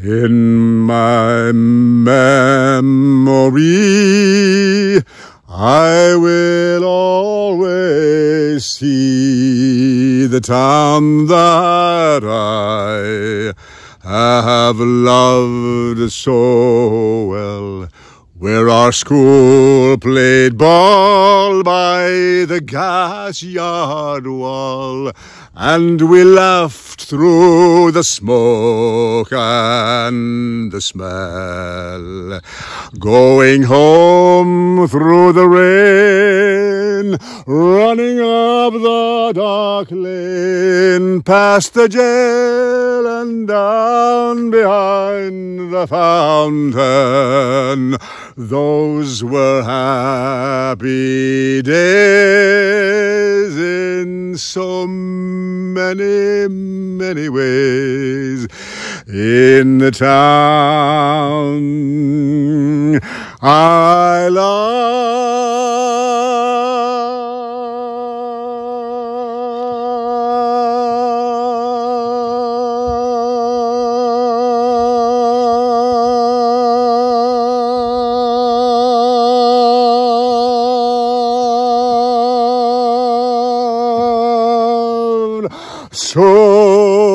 In my memory, I will always see the town that I have loved so well where our school played ball by the gas yard wall, and we laughed through the smoke and the smell. Going home through the rain, running up the dark lane, past the jail and down behind the fountain. Those were happy days so many, many ways. In the town I love So